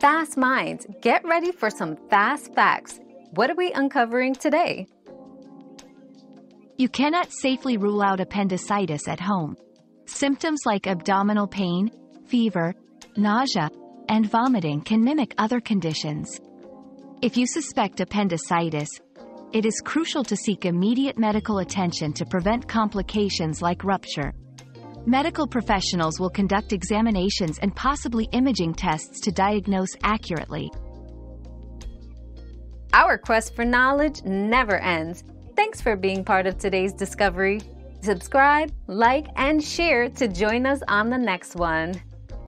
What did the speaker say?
Fast minds, get ready for some fast facts. What are we uncovering today? You cannot safely rule out appendicitis at home. Symptoms like abdominal pain, fever, nausea, and vomiting can mimic other conditions. If you suspect appendicitis, it is crucial to seek immediate medical attention to prevent complications like rupture. Medical professionals will conduct examinations and possibly imaging tests to diagnose accurately. Our quest for knowledge never ends. Thanks for being part of today's discovery. Subscribe, like, and share to join us on the next one.